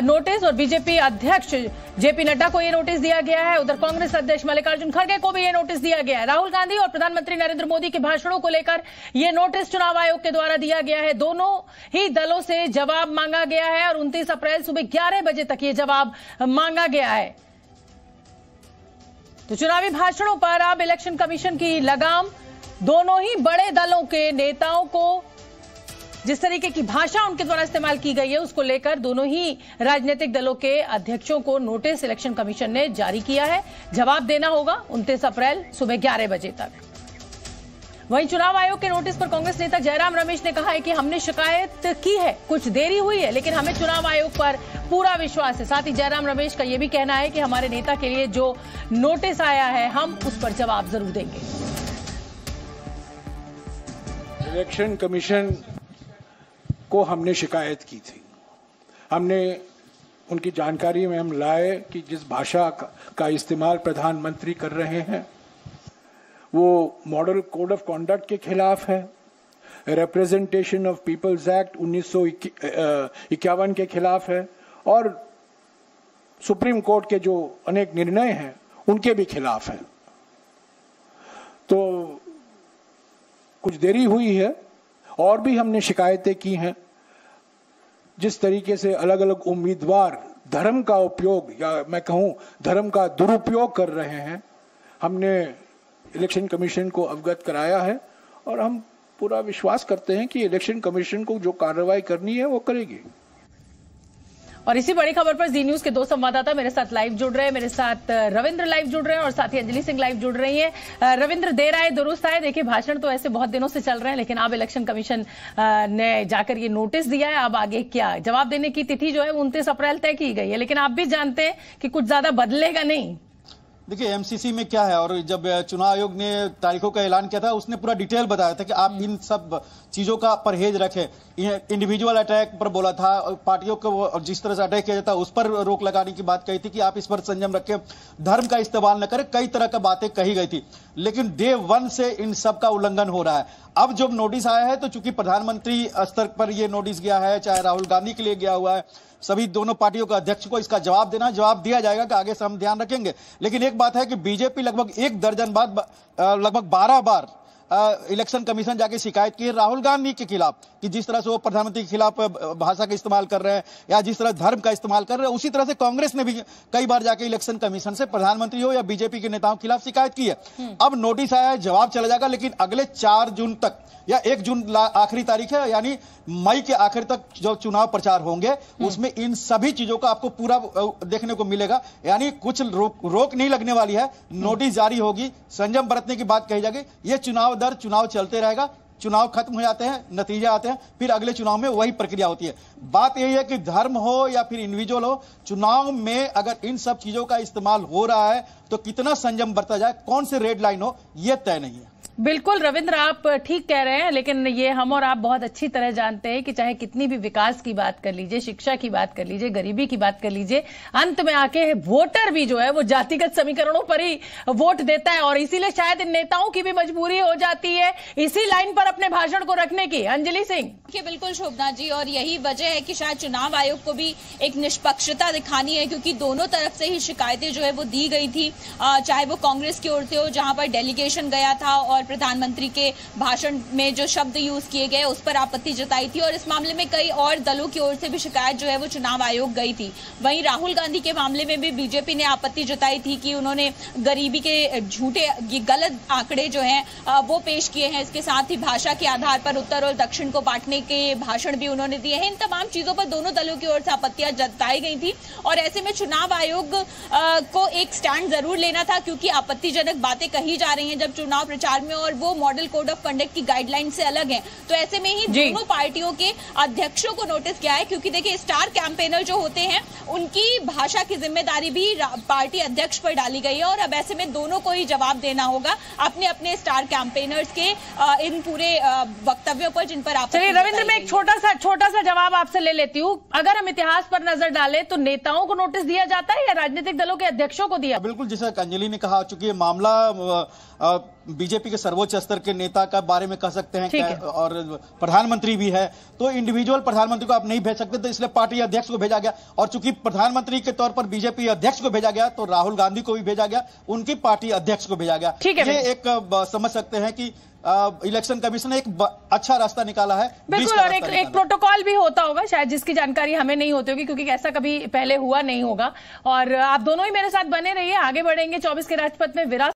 Notice और BJP अध्यक्ष JP Nadda को यह नोटिस दिया गया है। उधर कांग्रेस अध्यक्ष मल्लिकार्जुन खड़गे को भी यह नोटिस दिया गया है। राहुल गांधी और प्रधानमंत्री नरेंद्र मोदी के भाषणों को लेकर यह नोटिस चुनाव आयोग के द्वारा दिया गया है। दोनों ही दलों से जवाब मांगा गया है और उनतीस अप्रैल सुबह ग्यारह बजे तक ये जवाब मांगा गया है। तो चुनावी भाषणों पर अब इलेक्शन कमीशन की लगाम। दोनों ही बड़े दलों के नेताओं को जिस तरीके की भाषा उनके द्वारा इस्तेमाल की गई है, उसको लेकर दोनों ही राजनीतिक दलों के अध्यक्षों को नोटिस इलेक्शन कमीशन ने जारी किया है। जवाब देना होगा उनतीस अप्रैल सुबह ग्यारह बजे तक। वहीं चुनाव आयोग के नोटिस पर कांग्रेस नेता जयराम रमेश ने कहा है कि हमने शिकायत की है, कुछ देरी हुई है, लेकिन हमें चुनाव आयोग पर पूरा विश्वास है। साथ ही जयराम रमेश का यह भी कहना है कि हमारे नेता के लिए जो नोटिस आया है, हम उस पर जवाब ज़रूर देंगे। इलेक्शन कमीशन को हमने शिकायत की थी। हमने उनकी जानकारी में हम लाए कि जिस भाषा का इस्तेमाल प्रधानमंत्री कर रहे हैं, वो मॉडल कोड ऑफ़ कॉन्डक्ट के खिलाफ है। रिप्रेजेंटेशन ऑफ़ पीपल्स एक्ट उन्नीस इक्यावन के खिलाफ है और सुप्रीम कोर्ट के जो अनेक निर्णय हैं, उनके भी खिलाफ है। तो कुछ देरी हुई है और भी हमने शिकायतें की हैं, जिस तरीके से अलग अलग उम्मीदवार धर्म का उपयोग, या मैं कहूँ, धर्म का दुरुपयोग कर रहे हैं। हमने इलेक्शन कमीशन को अवगत कराया है, और हम पूरा विश्वास करते हैं कि इलेक्शन कमीशन को जो कार्रवाई करनी है, वो करेगी। और इसी बड़ी खबर पर जी न्यूज़ के दो संवाददाता मेरे साथ लाइव जुड़ रहे हैं। मेरे साथ रविंद्र लाइव जुड़ रहे हैं और साथ ही अंजलि सिंह लाइव जुड़ रही हैं। रविंद्र, देर आए, दुरुस्त आए। देखिए, भाषण तो ऐसे बहुत दिनों से चल रहे हैं, लेकिन अब इलेक्शन कमीशन ने जाकर ये नोटिस दिया है। अब आगे क्या जवाब देने की तिथि जो है, उनतीस अप्रैल तय की गई है। लेकिन आप भी जानते हैं कि कुछ ज़्यादा बदलेगा नहीं। देखिए एमसीसी में क्या है और जब चुनाव आयोग ने तारीखों का ऐलान किया था उसने पूरा डिटेल बताया था कि आप इन सब चीज़ों का परहेज रखें। इंडिविजुअल अटैक पर बोला था पार्टियों को जिस तरह से अटैक किया जाता है उस पर रोक लगाने की बात कही थी कि आप इस पर संयम रखें धर्म का इस्तेमाल न करें कई तरह का बातें कही गई थी। लेकिन डे वन से इन सब का उल्लंघन हो रहा है। अब जब नोटिस आया है तो चूँकि प्रधानमंत्री स्तर पर यह नोटिस गया है चाहे राहुल गांधी के लिए गया हुआ है सभी दोनों पार्टियों के अध्यक्ष को इसका जवाब देना, जवाब दिया जाएगा कि आगे से हम ध्यान रखेंगे। लेकिन एक बात है कि बीजेपी लगभग एक दर्जन बाद लगभग बारह बार इलेक्शन कमीशन जाके शिकायत की है राहुल गांधी के खिलाफ कि जिस तरह से वो प्रधानमंत्री के खिलाफ भाषा का इस्तेमाल कर रहे हैं या जिस तरह धर्म का इस्तेमाल कर रहे हैं उसी तरह से कांग्रेस ने भी कई बार जाके इलेक्शन कमीशन से प्रधानमंत्री हो या बीजेपी के नेताओं के खिलाफ शिकायत की है हम्म। अब नोटिस आया है जवाब चला जाएगा लेकिन अगले चार जून तक या एक जून आखिरी तारीख है यानी मई के आखिर तक जो चुनाव प्रचार होंगे हम्म। उसमें इन सभी चीज़ों का आपको पूरा देखने को मिलेगा यानी कुछ रोक, रोक नहीं लगने वाली है हम्म। नोटिस जारी होगी संयम बरतने की बात कही जाएगी ये चुनाव दर चुनाव चलते रहेगा, चुनाव खत्म हो जाते हैं, नतीजे आते हैं, फिर अगले चुनाव में वही प्रक्रिया होती है। बात यही है कि धर्म हो या फिर इंडिविजुअल हो, चुनाव में अगर इन सब चीज़ों का इस्तेमाल हो रहा है तो कितना संयम बरता जाए, कौन से रेड लाइन हो यह तय नहीं है। बिल्कुल, रविंद्र, आप ठीक कह रहे हैं, लेकिन ये हम और आप बहुत अच्छी तरह जानते हैं कि चाहे कितनी भी विकास की बात कर लीजिए, शिक्षा की बात कर लीजिए, गरीबी की बात कर लीजिए, अंत में आके वोटर भी जो है, वो जातिगत समीकरणों पर ही वोट देता है, और इसीलिए शायद इन नेताओं की भी मजबूरी हो जाती है, इसी लाइन पर अपने भाषण को रखने की। अंजलि सिंह। बिल्कुल शोभना जी, और यही वजह है कि शायद चुनाव आयोग को भी एक निष्पक्षता दिखानी है, क्योंकि दोनों तरफ़ से ही शिकायतें जो है वो दी गई थी। चाहे वो कांग्रेस की ओर से हो, जहाँ पर डेलीगेशन गया था और प्रधानमंत्री के भाषण में जो शब्द यूज़ किए गए, उस पर आपत्ति जताई थी, और इस मामले में कई और दलों की ओर से भी शिकायत जो है वो चुनाव आयोग गई थी। वहीं राहुल गांधी के मामले में भी बीजेपी ने आपत्ति जताई थी कि उन्होंने गरीबी के झूठे गलत आंकड़े जो है वो पेश किए हैं। इसके साथ ही भाषा के आधार पर उत्तर और दक्षिण को बांटने के भाषण भी उन्होंने दिए हैं। इन तमाम चीज़ों पर दोनों दलों की ओर से आपत्तियाँ जताई गई थी। और ऐसे में चुनाव आयोग को एक स्टैंड ज़रूर लेना था क्योंकि आपत्तिजनक बातें कही जा रही हैं जब चुनाव प्रचार में और वो मॉडल कोड ऑफ़ कंडक्ट की गाइडलाइन से अलग है। तो ऐसे में ही दोनों पार्टियों के अध्यक्षों को नोटिस किया है क्योंकि देखिए स्टार कैंपेनर जो होते हैं उनकी भाषा की ज़िम्मेदारी भी पार्टी अध्यक्ष पर डाली गई है और अब ऐसे में दोनों को ही जवाब देना होगा अपने अपने स्टार कैंपेनर्स के इन पूरे वक्तव्यों पर जिन पर आप रविंद्र मैं एक छोटा सा छोटा सा जवाब आपसे ले लेती हूँ। अगर हम इतिहास पर नज़र डालें तो नेताओं को नोटिस दिया जाता है या राजनीतिक दलों के अध्यक्षों को दिया? बिल्कुल जैसा अंजलि ने कहा चूँकि मामला बीजेपी के सर्वोच्च स्तर के नेता का बारे में कह सकते हैं है। और प्रधानमंत्री भी है। तो इंडिविजुअल प्रधानमंत्री को आप नहीं भेज सकते तो इसलिए पार्टी अध्यक्ष को भेजा गया। और चूँकि प्रधानमंत्री के तौर पर बीजेपी अध्यक्ष को भेजा गया तो राहुल गांधी को भी भेजा गया उनकी पार्टी अध्यक्ष को भेजा गया। ये एक समझ सकते हैं कि इलेक्शन कमीशन ने एक अच्छा रास्ता निकाला है। बिल्कुल और एक एक प्रोटोकॉल भी होता होगा शायद जिसकी जानकारी हमें नहीं होती होगी क्योंकि ऐसा कभी पहले हुआ नहीं होगा। और आप दोनों ही मेरे साथ बने रहिए आगे बढ़ेंगे। 24 के राजपथ में विरासत